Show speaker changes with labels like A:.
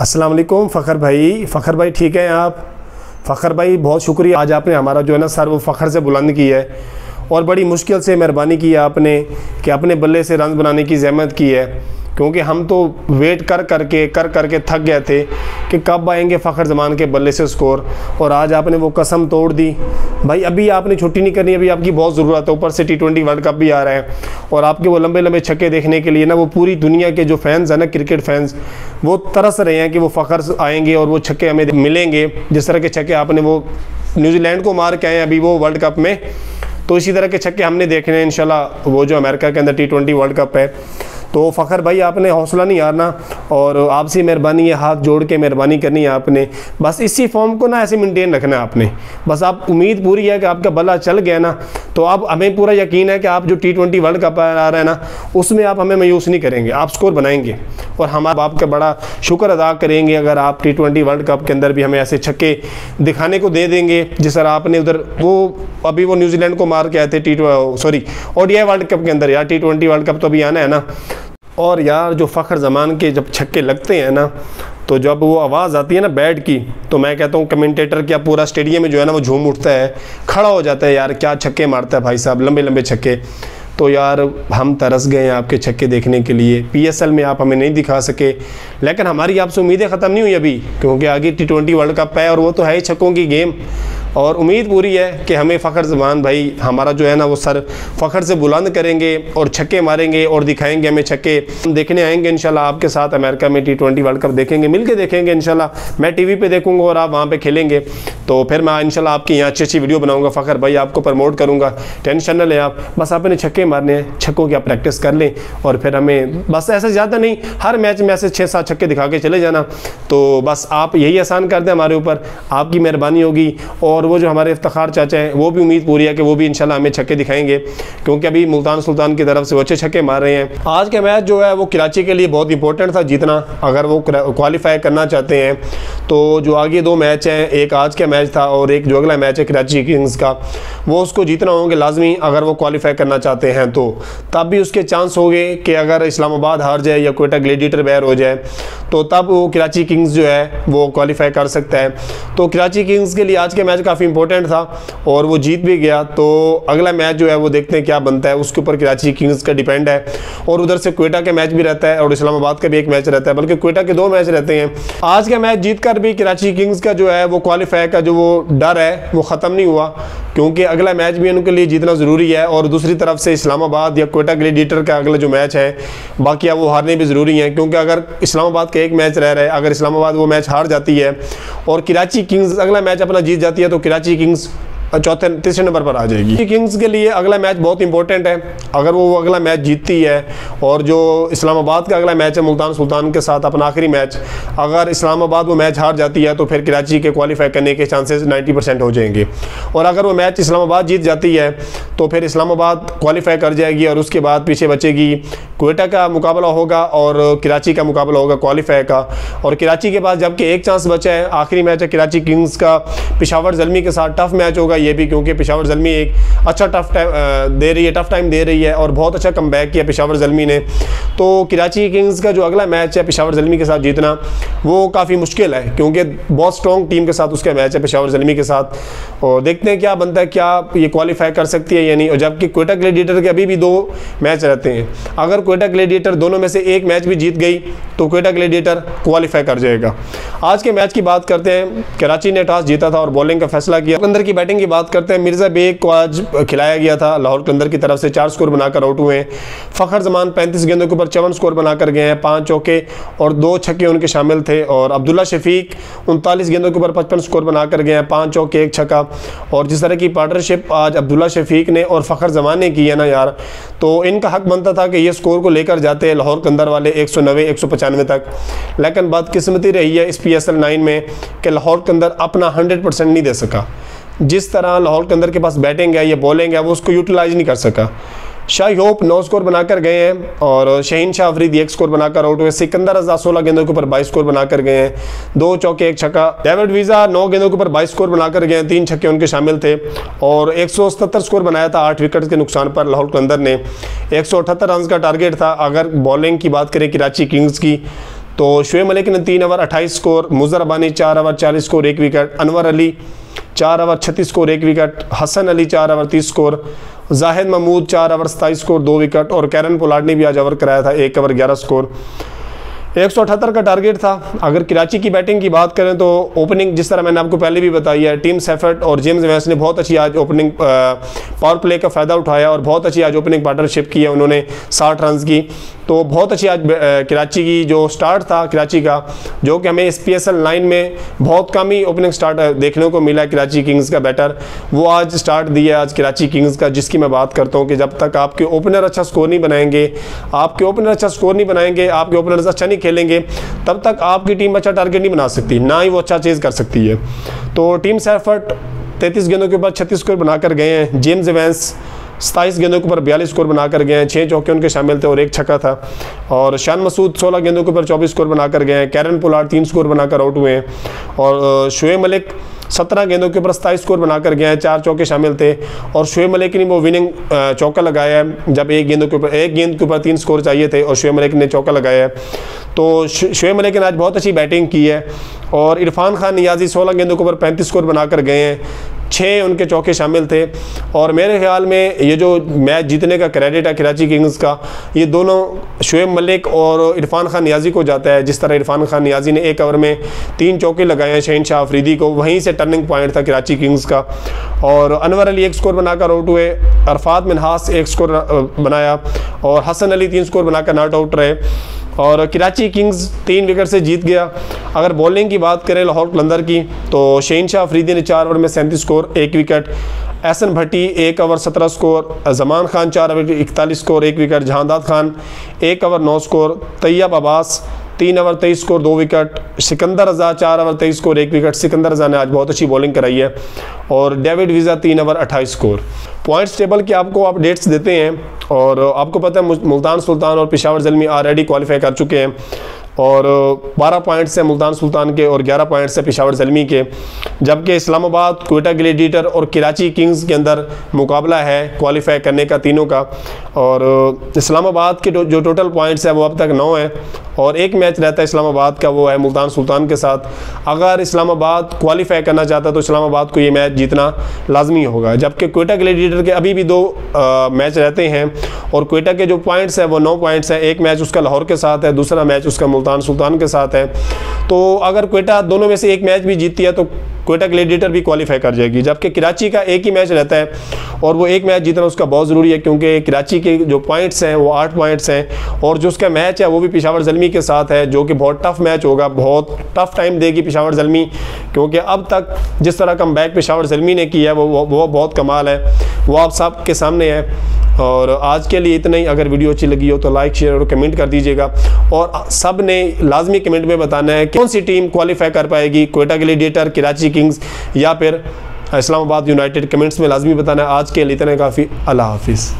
A: अस्सलाम वालेकुम फ़खर भाई। फ़खर भाई, ठीक हैं आप? फ़खर भाई, बहुत शुक्रिया। आज आपने हमारा जो है ना सर, वो फ़खर से बुलंद की है। और बड़ी मुश्किल से मेहरबानी की आपने कि अपने बल्ले से रन बनाने की जहमत की है। क्योंकि हम तो वेट कर करके कर करके थक गए थे कि कब आएँगे फ़खर जमान के बल्ले से स्कोर। और आज आपने वो कसम तोड़ दी। भाई, अभी आपने छुट्टी नहीं करनी, अभी आपकी बहुत ज़रूरत है। ऊपर से टी ट्वेंटी वर्ल्ड कप भी आ रहा है। और आपके वो लंबे लंबे छक्के देखने के लिए ना, वो पूरी दुनिया के जो फैंस हैं ना क्रिकेट फैंस वो तरस रहे हैं कि वो फ़खर आएँगे और वो छक्के हमें मिलेंगे। जिस तरह के छक्के आपने वो न्यूजीलैंड को मार के आए अभी वो वर्ल्ड कप में। तो इसी तरह के छक्के हमने देखने हैं, इंशाल्लाह, वो जो अमेरिका के अंदर टी ट्वेंटी वर्ल्ड कप है तो फ़खर भाई, आपने हौसला नहीं हारना और आपसी मेहरबानी है हाथ जोड़ के मेहरबानी करनी है आपने। बस इसी फॉर्म को ना ऐसे मेनटेन रखना है आपने। बस आप उम्मीद पूरी है कि आपका बल्ला चल गया ना तो अब हमें पूरा यकीन है कि आप जो टी ट्वेंटी वर्ल्ड कप आ रहा है ना, उसमें आप हमें मायूस नहीं करेंगे, आप स्कोर बनाएँगे। और हम आपका बड़ा शुक्र अदा करेंगे, अगर आप टी ट्वेंटी वर्ल्ड कप के अंदर भी हमें ऐसे छक्के दिखाने को दे देंगे, जिस तरह आपने उधर वो, अभी वो न्यूजीलैंड को मार के आए थे T sorry ODI world cup के अंदर, यार टी ट्वेंटी वर्ल्ड कप तो अभी आना है ना। और यार जो फ़खर ज़मान के जब छक्के लगते हैं ना तो जब वो आवाज़ आती है ना बैट की तो मैं कहता हूँ कमेंटेटर क्या पूरा स्टेडियम में जो है ना वो झूम उठता है, खड़ा हो जाता है यार, क्या छक्के मारता है भाई साहब लंबे लंबे छक्के। तो यार हम तरस गए हैं आपके छक्के देखने के लिए पीएसएल में आप हमें नहीं दिखा सके, लेकिन हमारी आपसे उम्मीदें ख़त्म नहीं हुई अभी, क्योंकि आगे टी ट्वेंटी वर्ल्ड कप है और वो तो है ही छक्कों की गेम। और उम्मीद पूरी है कि हमें फ़खर जमान भाई, हमारा जो है ना वो सर फ़खर से बुलंद करेंगे और छक्के मारेंगे और दिखाएँगे हमें छक्के। हम देखने आएँगे इंशाल्लाह आपके साथ अमेरिका में टी ट्वेंटी वर्ल्ड कप देखेंगे मिल के देखेंगे इंशाल्लाह। मैं टी वी पर देखूँगा और आप वहाँ पर खेलेंगे। तो फिर मैं इंशाल्लाह आपकी यहाँ अच्छी अच्छी वीडियो बनाऊँगा फ़खर भाई, आपको प्रमोट करूँगा। टेंशन न लें आप। बस आपने छक्के मारने हैं, छक्कों की आप प्रैक्टिस कर लें और फिर हमें बस ऐसे ज़्यादा नहीं, हर मैच में ऐसे छः सात छक्के दिखा के चले जाना। तो बस आप यही आसान कर दें हमारे ऊपर। आपकी मेहरबानी होगी और वो जो हमारे इफ्तार चाचा हैं, वो भी उम्मीद पूरी है कि वो भी इंशाल्लाह हमें छक्के दिखाएँगे, क्योंकि अभी मुल्तान सुल्तान की तरफ़ से वो अच्छे छक्के मार रहे हैं। आज का मैच जो है, वो कराची के लिए बहुत इंपॉर्टेंट था जीतना, अगर वो क्वालिफाई करना चाहते हैं। तो जो आगे दो मैच हैं, एक आज का मैच था और एक जो अगला मैच है कराची किंग्स का, वो उसको जीतना होंगे लाजमी, अगर वो क्वालिफाई करना चाहते हैं तो। तब भी उसके चांस हो गए कि अगर इस्लामाबाद हार जाए या कोयटा ग्लेडिएटर बैर हो जाए तो तब वो कराची किंग्स जो है, वो क्वालिफाई कर सकता है। तो कराची किंग्स के लिए आज का मैच काफ़ी इंपॉर्टेंट था और वो जीत भी गया। तो अगला मैच जो है, वो देखते हैं क्या बनता है। उसके ऊपर कराची किंग्स का डिपेंड है और उधर से कोयटा का मैच भी रहता है और इस्लामाबाद का भी एक मैच रहता है, बल्कि कोयटा के दो मैच रहते हैं। आज का मैच जीत कर भी कराची किंग्स का जो है, वो क्वालिफाई का जो वो डर है, वो ख़त्म नहीं हुआ। क्योंकि अगला मैच भी उनके लिए जीतना ज़रूरी है और दूसरी तरफ़ से इस्लामाबाद या कोयटा ग्लेडिएटर का अगला जो मैच है, बाकी वो हारने भी ज़रूरी हैं। क्योंकि अगर इस्लामाबाद का एक मैच रह रहा है। अगर इस्लामाबाद वो मैच हार जाती है और कराची किंग्स अगला मैच अपना जीत जाती है तो कराची किंग्स चौथे, तीसरे नंबर पर आ जाएगी। किंग्स के लिए अगला मैच बहुत इंपॉर्टेंट है। अगर वो अगला मैच जीतती है, और जो इस्लामाबाद का अगला मैच है, मुल्तान सुल्तान के साथ अपना आखिरी मैच अगर इस्लामाबाद वो मैच हार जाती है तो फिर कराची के क्वालिफाई करने के चांसेस 90 परसेंट हो जाएँगे। और अगर वो मैच इस्लामाबाद जीत जाती है तो फिर इस्लामाबाद क्वालिफाई कर जाएगी, और उसके बाद पीछे बचेगी। कोयटा का मुकाबला होगा, और कराची का मुकाबला होगा क्वालिफाई का। और कराची के पास जबकि एक चांस बचा है, आखिरी मैच है, कराची किंग्स का। पिशावर जलमी के साथ टफ मैच होगा ये भी क्योंकि पिशावर जलमी एक अच्छा टफ टाइम दे रही है टफ टाइम दे रही है और बहुत अच्छा कम किया पेशावर जलमी ने। तो कराची किंग्स का जो अगला मैच है पेशावर जलमी के साथ जीतना, वो काफ़ी मुश्किल है क्योंकि बहुत स्ट्रॉन्ग टीम के साथ उसका मैच है पेशावर जलमी के साथ। और देखते हैं क्या बनता है, क्या ये क्वालिफाई कर सकती है या नहीं। और जबकि कोयटा ग्लेडिएटर के अभी भी दो मैच रहते हैं। अगर कोयटा ग्लेडिएटर दोनों में से एक मैच भी जीत गई तो कोयटा ग्लेडिएटर क्वालिफाई कर जाएगा। आज के मैच की बात करते हैं। कराची ने टॉस जीता था और बॉलिंग का फैसला किया। अंदर की बैटिंग की बात करते हैं, मिर्ज़ा बेग को आज खिलाया गया था। लाहौर कलंदर की तरफ़ से चार स्कोर बनाकर आउट हुए फ़खर जमान पैंतीस गेंदों के ऊपर चौवन स्कोर बनाकर गए हैं। पाँच चौके और दो छक्के उनके शामिल थे और अब्दुल्ला शफीक उनतालीस गेंदों के ऊपर पचपन स्कोर बनाकर गए हैं। पाँच चौके एक छक्का। और जिस तरह की पार्टनरशिप आज अब्दुल्ला शफीक ने और फ़खर जमान ने की है ना यार तो इनका हक बनता था कि ये स्कोर को लेकर जाते हैं लाहौर कंदर वाले एक सौ नबे एक सौ पचानवे तक। लेकिन बदकिस्मती रही है इस पी एस एल नाइन में कि लाहौर कंदर अपना हंड्रेड परसेंट नहीं दे सका। जिस तरह लाहौल के अंदर के पास बैटिंग है या बॉलिंग है वो उसको यूटिलाइज नहीं कर सका। शाह होप नौ स्कोर बनाकर गए हैं और शहीन शाह अफरीदी एक स्कोर बनाकर आउट हुए। सिकंदर रजा सोलह गेंदों के ऊपर बाईस स्कोर बनाकर गए हैं। दो चौके, एक छक्का। डेविड वीज़ा नौ गेंदों के ऊपर बाईस स्कोर बनाकर गए हैं। तीन छक्के उनके शामिल थे और एक सौ सत्तर स्कोर बनाया था आठ विकेट के नुकसान पर लाहौल कलंदर ने। एक रन का टारगेट था। अगर बॉलिंग की बात करें कराची किंग्स की तो शुएब मलिक ने तीन ओवर अट्ठाईस स्कोर मुजर अबानी चार ओवर चालीस स्कोर एक विकेट अनवर अली चार ओवर, छत्तीस स्कोर, एक विकेट, हसन अली चार ओवर, तीस स्कोर, जाहिद महमूद चार ओवर, सताईस स्कोर, दो विकेट, और कैरन पोलाड ने भी आज ओवर कराया था, एक ओवर, ग्यारह स्कोर। एक सौ अठहत्तर का टारगेट था। अगर कराची की बैटिंग की बात करें तो ओपनिंग जिस तरह मैंने आपको पहले भी बताई है टीम सेफर्ट और जेम्स वैस ने बहुत अच्छी आज ओपनिंग पावर प्ले का फ़ायदा उठाया और बहुत अच्छी आज ओपनिंग पार्टनरशिप की है उन्होंने साठ रन की। तो बहुत अच्छी आज कराची की जो स्टार्ट था, कराची का, जो कि हमें S P S L line में बहुत कम ही ओपनिंग स्टार्ट देखने को मिला कराची किंग्स का बैटर वो आज स्टार्ट दिया आज कराची किंग्स का, जिसकी मैं बात करता हूँ कि जब तक आपके ओपनर अच्छा स्कोर नहीं बनाएँगे, आपके ओपनर अच्छा स्कोर नहीं बनाएँगे, आपके ओपनर अच्छा नहीं खेलेंगे, तब तक आपकी टीम अच्छा टारगेट नहीं बना सकती, ना ही वो अच्छा चीज़ कर सकती है। तो टीम सैफर्ट तैंतीस गेंदों के ऊपर छत्तीस स्कोर बनाकर गए हैं। जेम्स इवेंस सताईस गेंदों के ऊपर बयालीस स्कोर बनाकर गए हैं। छः चौके उनके शामिल थे और एक छक्का था। और शान मसूद सोलह गेंदों के ऊपर चौबीस स्कोर बनाकर गए हैं। कैरन पुलार तीन स्कोर बनाकर आउट हुए हैं। और शुएब मलिक सत्रह गेंदों के ऊपर सताईस स्कोर बनाकर गए हैं। चार चौके शामिल थे। और शुएब मलिक ने वो विनिंग चौका लगाया है। जब एक गेंदों के ऊपर, एक गेंद के ऊपर तीन स्कोर चाहिए थे और शुएब मलिक ने चौका लगाया है। तो शुएब मलिक ने आज बहुत अच्छी बैटिंग की है और इरफान खान नियाजी सोलह गेंदों के ऊपर पैंतीस स्कोर बनाकर गए हैं। छः उनके चौके शामिल थे और मेरे ख्याल में ये जो मैच जीतने का क्रेडिट है कराची किंग्स का, ये दोनों शुएब मलिक और इरफान खान नियाजी को जाता है। जिस तरह इरफान खान नियाजी ने एक ओवर में तीन चौके लगाए हैं शहन शाह अफरीदी को, वहीं से टर्निंग पॉइंट था कराची किंग्स का। और अनवर अली एक स्कोर बनाकर आउट हुए, अरफात मिनहास एक स्कोर बनाया और हसन अली तीन स्कोर बनाकर नॉट आउट रहे। और कराची किंग्स तीन विकेट से जीत गया। अगर बॉलिंग की बात करें लाहौर कलंदर की तो शहीन शाह अफरीदी ने चार ओवर में सैंतीस स्कोर, एक विकेट। एहसन भट्टी, एक ओवर सत्रह स्कोर। जमान खान चार ओवर इकतालीस स्कोर, एक विकेट। जहांदाद खान, एक ओवर नौ स्कोर। तैयब अब्बास तीन ओवर, तेईस स्कोर, दो विकेट। सिकंदर रजा, चार ओवर, तेईस स्कोर, एक विकेट। सिकंदर रजा ने आज बहुत अच्छी बॉलिंग कराई है। और डेविड वीज़ा, तीन ओवर, अट्ठाईस स्कोर। पॉइंट्स टेबल के आपको अपडेट्स देते हैं। और आपको पता है मुल्तान सुल्तान और पिशावर जलमी ऑलरेडी क्वालिफाई कर चुके हैं। और 12 पॉइंट्स हैं मुल्तान सुल्तान के और 11 पॉइंट्स हैं पिशावर जलमी के। जबकि इस्लामाबाद कोयटा ग्लेडिएटर और कराची किंग्स के अंदर मुकाबला है क्वालिफाई करने का तीनों का। और इस्लामाबाद के जो टोटल पॉइंट्स हैं वो अब तक नौ हैं और एक मैच रहता है इस्लामाबाद का वो है मुल्तान सुल्तान के साथ। अगर इस्लामाबाद क्वालिफाई करना चाहता है तो इस्लामाबाद को ये मैच जीतना लाजमी होगा। जबकि कोयटा ग्लेडिएटर के अभी भी दो आ, मैच रहते हैं और कोयटा के जो पॉइंट्स हैं वो नौ पॉइंट्स हैं। एक मैच उसका लाहौर के साथ है दूसरा मैच उसका मुल्तान सुल्तान के साथ है। तो अगर कोयटा दोनों में से एक मैच भी जीतती है तो कोयटा ग्लेडिएटर भी क्वालिफाई कर जाएगी, जबकि कराची का एक ही मैच रहता है और वो एक मैच जीतना उसका बहुत ज़रूरी है, क्योंकि कराची के जो पॉइंट्स हैं, वो आठ पॉइंट्स हैं, और जो उसका मैच है, वो भी पिशावर जलमी के साथ है, जो कि बहुत टफ मैच होगा, बहुत टफ टाइम देगी पिशावर जलमी, क्योंकि अब तक जिस तरह कम बैक पिशावर जलमी ने किया है, वो वो बहुत कमाल है, वो आप सब के सामने है, और आज के लिए इतना ही। अगर वीडियो अच्छी लगी हो तो लाइक शेयर और कमेंट कर दीजिएगा, और सबने लाजमी कमेंट में बताना है कौन सी टीम क्वालिफाई कर पाएगी, कोयटा ग्लेडिएटर, कराची किंग्स या फिर इस्लामाबाद यूनाइटेड कमेंट्स में लाजमी बताना आज के लिए इतना काफ़ी अल्लाह हाफिज़।